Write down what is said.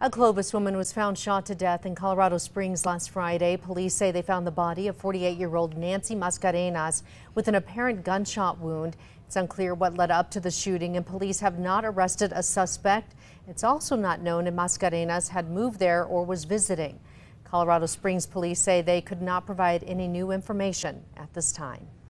A Clovis woman was found shot to death in Colorado Springs last Friday. Police say they found the body of 48-year-old Nancy Mascarenas with an apparent gunshot wound. It's unclear what led up to the shooting and police have not arrested a suspect. It's also not known if Mascarenas had moved there or was visiting. Colorado Springs police say they could not provide any new information at this time.